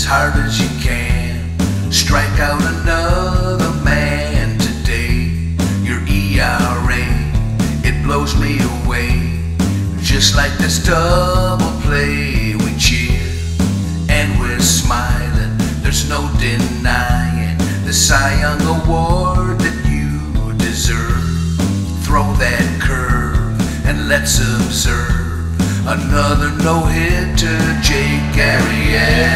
as hard as you can. Strike out another man today. Your ERA, it blows me away. Just like this double play, we cheer and we're smiling. There's no denying the Cy Young Award that you deserve. Throw that curve and let's observe another no hitter, Jake Arrieta.